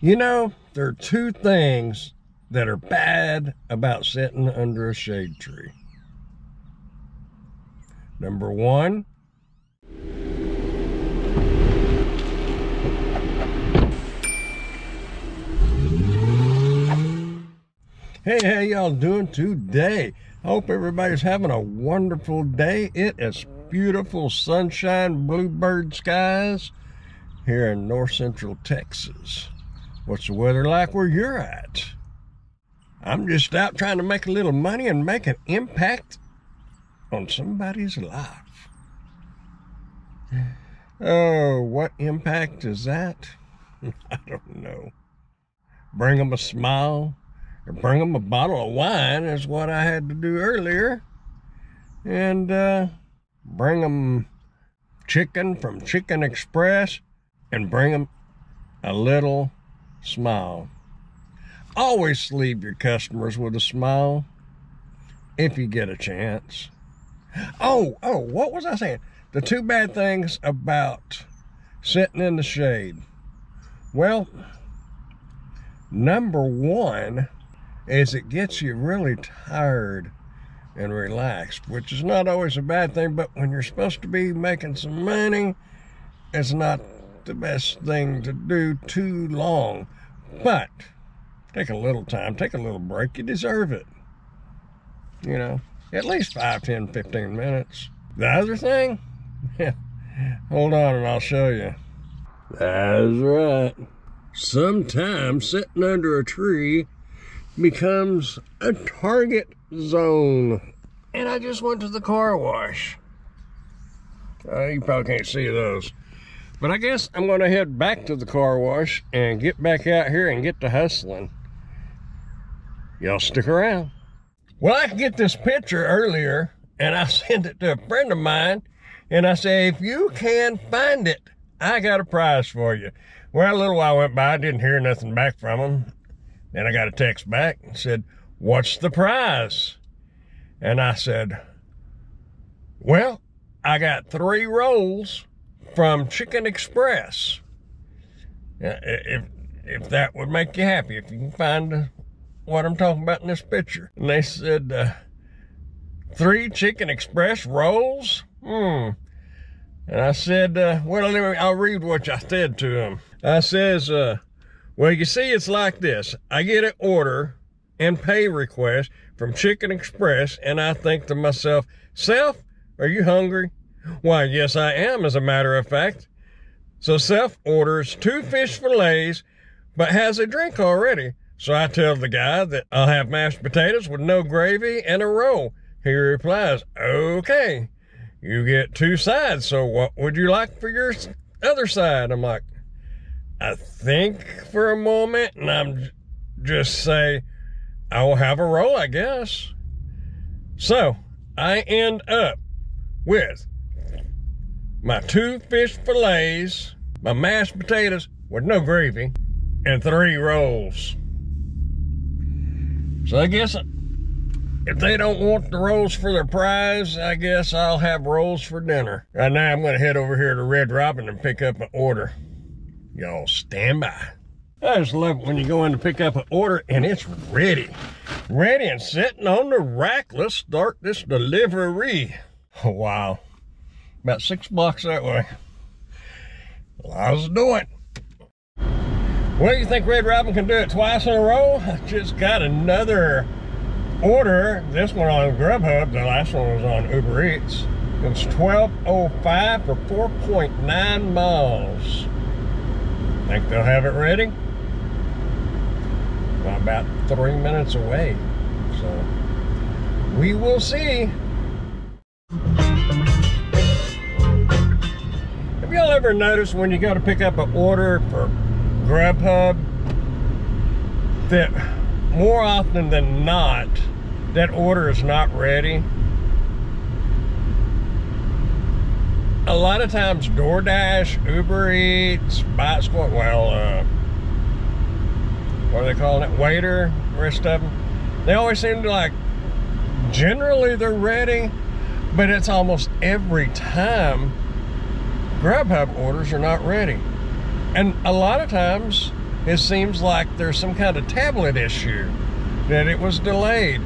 You know, there are two things that are bad about sitting under a shade tree. Number one, Hey, how y'all doing today? Hope everybody's having a wonderful day. It is beautiful sunshine, bluebird skies here in north central Texas. What's the weather like where you're at? I'm just out trying to make a little money and make an impact on somebody's life. Oh, what impact is that? I don't know. Bring them a smile, or bring them a bottle of wine is what I had to do earlier. And uh, bring them chicken from Chicken Express and bring them a little smile. Always leave your customers with a smile if you get a chance. Oh, oh, what was I saying? The two bad things about sitting in the shade. Well, number one, is it gets you really tired and relaxed, which is not always a bad thing, but when you're supposed to be making some money, it's not the best thing to do too long. But take a little time, take a little break. You deserve it. You know, at least 5, 10, 15 minutes. The other thing, hold on and I'll show you. That's right. Sometimes sitting under a tree becomes a target zone. And I just went to the car wash. Uh, you probably can't see those. But I guess I'm going to head back to the car wash and get back out here and get to hustling. Y'all stick around. Well, I get this picture earlier and I sent it to a friend of mine and I say, if you can find it, I got a prize for you. Well, a little while went by, I didn't hear nothing back from him. Then I got a text back and said, What's the prize? And I said, Well, I got three rolls from Chicken Express. If, if that would make you happy, if you can find what I'm talking about in this picture. And they said, uh, Three Chicken Express rolls? Hmm. And I said, uh, well, I'll read what I said to him. I says, uh, well, you see, it's like this. I get an order and pay request from Chicken Express, and I think to myself, Self, are you hungry? Why, yes, I am, as a matter of fact. So Seth orders two fish fillets, but has a drink already. So I tell the guy that I'll have mashed potatoes with no gravy and a roll. He replies, okay, you get two sides. So what would you like for your other side? I'm like, I think for a moment and I'm just say, I will have a roll, I guess. So I end up with my two fish fillets, my mashed potatoes with no gravy, and three rolls. So I guess if they don't want the rolls for their prize, I guess I'll have rolls for dinner. Right now I'm gonna head over here to Red Robin and pick up an order. Y'all stand by. I just love it when you go in to pick up an order and it's ready. Ready and sitting on the rack. Let's start this delivery. Wow. About six blocks that way. Let's do it. Well, you think Red Robin can do it twice in a row? I just got another order. This one on Grubhub. The last one was on Uber Eats. It was 12.05 for 4.9 miles. Think they'll have it ready? Well, about three minutes away. So we will see. Y'all ever notice when you go to pick up an order for Grubhub that more often than not, that order is not ready? a lot of times DoorDash, Uber Eats, Bite Squad, well, uh, what are they calling it? Waitr, rest of them. They always seem to like, generally they're ready, but it's almost every time Grubhub orders are not ready. And a lot of times it seems like there's some kind of tablet issue, that it was delayed.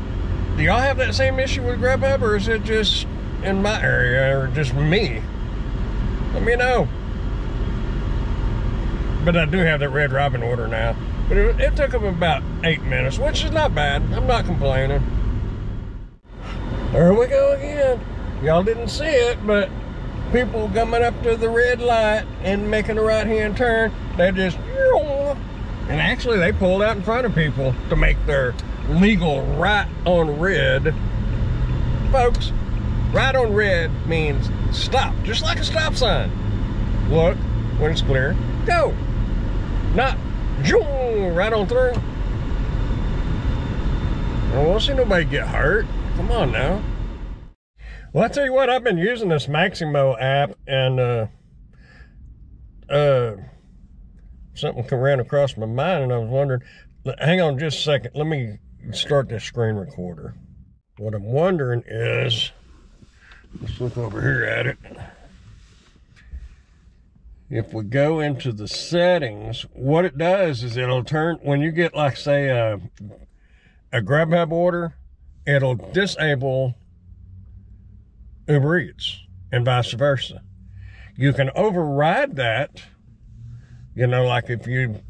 Do y'all have that same issue with Grubhub, or is it just in my area, or just me? Let me know. But I do have that Red Robin order now. But it, it took them about eight minutes, which is not bad. I'm not complaining. There we go again. Y'all didn't see it, but people coming up to the red light and making a right hand turn, they just, and actually they pulled out in front of people to make their legal right on red. Folks, right on red means stop, just like a stop sign. Look when it's clear, go. Not right on through. I won't see nobody get hurt. Come on now. Well, I tell you what, I've been using this Maxymo app and uh, uh, something ran across my mind and I was wondering, hang on just a second. Let me start this screen recorder. What I'm wondering is, let's look over here at it. If we go into the settings, what it does is it'll turn, when you get like say a, a Grubhub order, it'll disable Uber Eats and vice versa. You can override that, you know, like if you,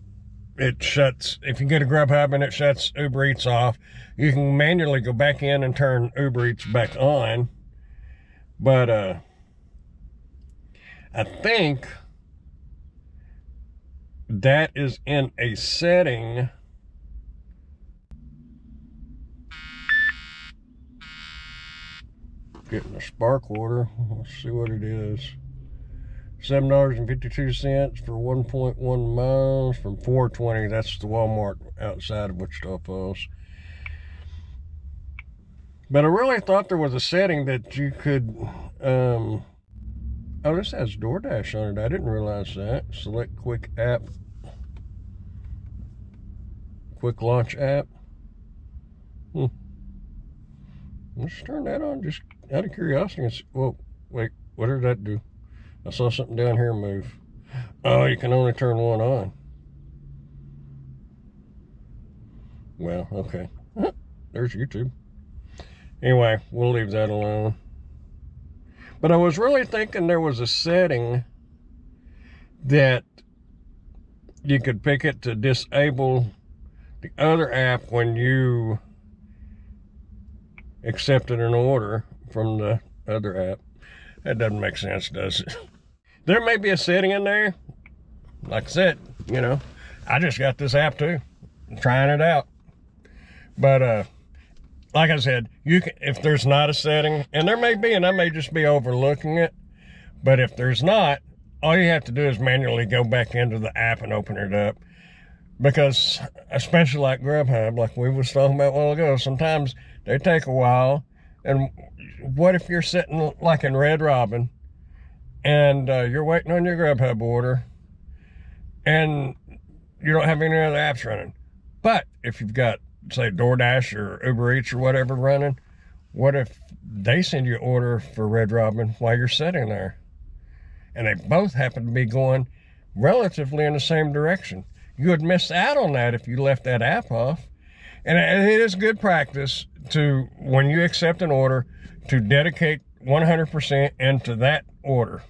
it shuts, if you get a Grubhub and it shuts Uber Eats off, you can manually go back in and turn Uber Eats back on. But, uh, I think that is in a setting getting a spark water. Let's see what it is. $7.52 for 1.1 miles from 420. That's the Walmart outside of Wichita Falls. But I really thought there was a setting that you could, um, oh, this has DoorDash on it. I didn't realize that. Select quick app, quick launch app. Hmm. Let's turn that on just out of curiosity. Whoa, wait, what did that do? I saw something down here move. Oh, you can only turn one on. Well, okay. There's YouTube. Anyway, we'll leave that alone. But I was really thinking there was a setting that you could pick it to disable the other app when you accepted an order from the other app. That doesn't make sense, does it? There may be a setting in there. Like I said, you know, I just got this app too. I'm trying it out. But uh like I said, you can if there's not a setting, and there may be, and I may just be overlooking it, but if there's not, all you have to do is manually go back into the app and open it up. Because especially like Grubhub, like we was talking about a while ago, sometimes they take a while and what if you're sitting like in Red Robin and uh, you're waiting on your Grubhub order and you don't have any other apps running? But if you've got, say, DoorDash or Uber Eats or whatever running, what if they send you an order for Red Robin while you're sitting there? And they both happen to be going relatively in the same direction. You would miss out on that if you left that app off. And it is good practice to, when you accept an order, to dedicate 100% into that order.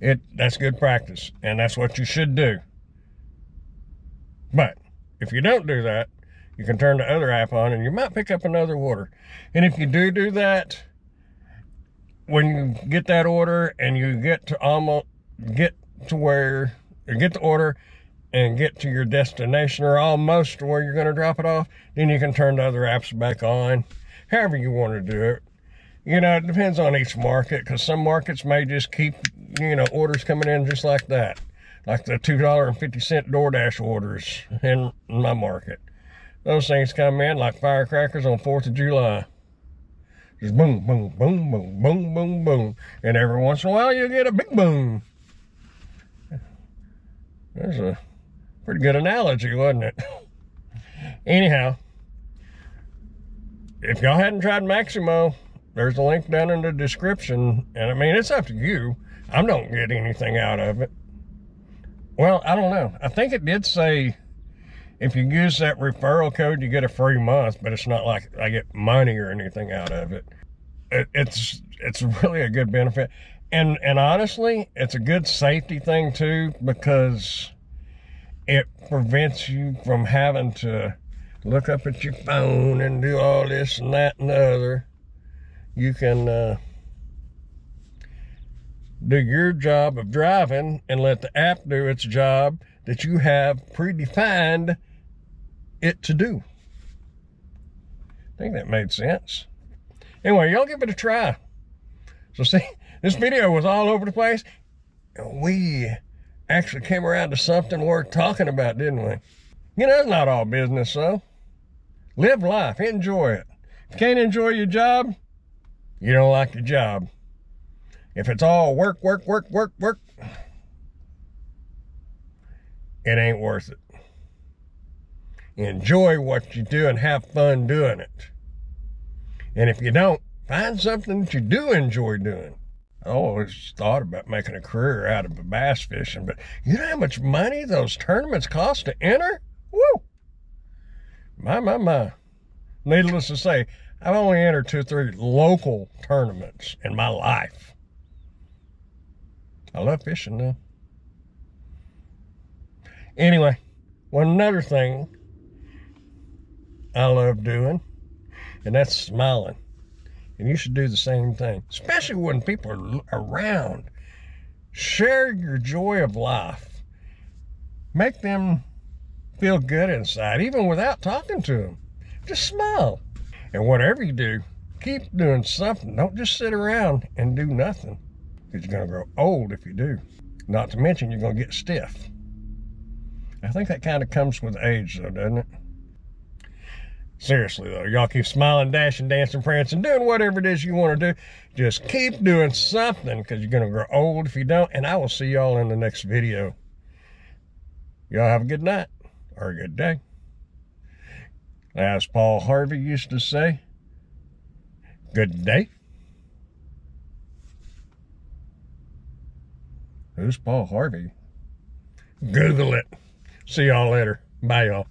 It That's good practice, and that's what you should do. But if you don't do that, you can turn the other app on and you might pick up another order. And if you do do that, when you get that order and you get to almost get to where you get the order and get to your destination or almost where you're going to drop it off, then you can turn the other apps back on, however you want to do it. You know, it depends on each market because some markets may just keep, you know, orders coming in just like that. Like the $2.50 DoorDash orders in my market. Those things come in like firecrackers on 4th of July. Just boom, boom, boom, boom, boom, boom, boom. And every once in a while you get a big boom. There's a Pretty good analogy, wasn't it? Anyhow, if y'all hadn't tried Maxymo, there's a link down in the description. And I mean, it's up to you. I don't get anything out of it. Well, I don't know. I think it did say if you use that referral code, you get a free month, but it's not like I get money or anything out of it. it it's it's really a good benefit. And and honestly, it's a good safety thing too because it prevents you from having to look up at your phone and do all this and that and the other. You can uh, do your job of driving and let the app do its job that you have predefined it to do. I think that made sense. Anyway, y'all give it a try. So see, this video was all over the place. We actually came around to something worth talking about, didn't we? You know, it's not all business, so live life, enjoy it. If you can't enjoy your job, you don't like your job. If it's all work, work, work, work, work, it ain't worth it. Enjoy what you do and have fun doing it. And if you don't, find something that you do enjoy doing. I always thought about making a career out of bass fishing, but you know how much money those tournaments cost to enter? Woo! My, my, my. Needless to say, I've only entered two or three local tournaments in my life. I love fishing though. Anyway, one another thing I love doing, and that's smiling. And you should do the same thing, especially when people are around. Share your joy of life. Make them feel good inside, even without talking to them. Just smile. And whatever you do, keep doing something. Don't just sit around and do nothing because you're going to grow old if you do. Not to mention you're going to get stiff. I think that kind of comes with age, though, doesn't it? Seriously, though, y'all keep smiling, dashing, dancing, prancing, doing whatever it is you want to do. Just keep doing something because you're going to grow old if you don't. And I will see y'all in the next video. Y'all have a good night or a good day. As Paul Harvey used to say, good day. Who's Paul Harvey? Google it. See y'all later. Bye, y'all.